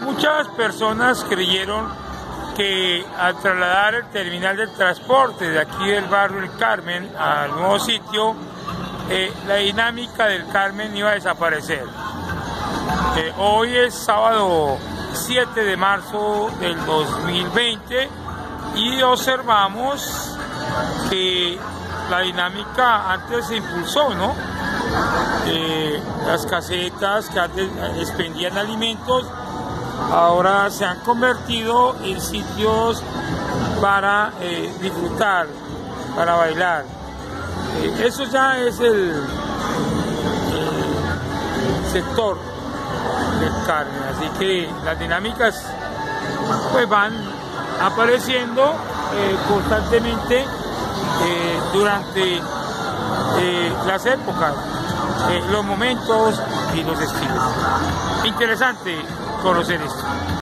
Muchas personas creyeron que al trasladar el terminal del transporte de aquí del barrio El Carmen al nuevo sitio, eh, la dinámica del Carmen iba a desaparecer. Eh, hoy es sábado 7 de marzo del 2020 y observamos que la dinámica antes se impulsó, ¿no? Eh, las casetas que antes expendían alimentos ahora se han convertido en sitios para eh, disfrutar, para bailar. Eh, eso ya es el, sector del Carmen, así que las dinámicas pues van apareciendo eh, constantemente durante las épocas, los momentos y los estilos. Interesante conocer esto.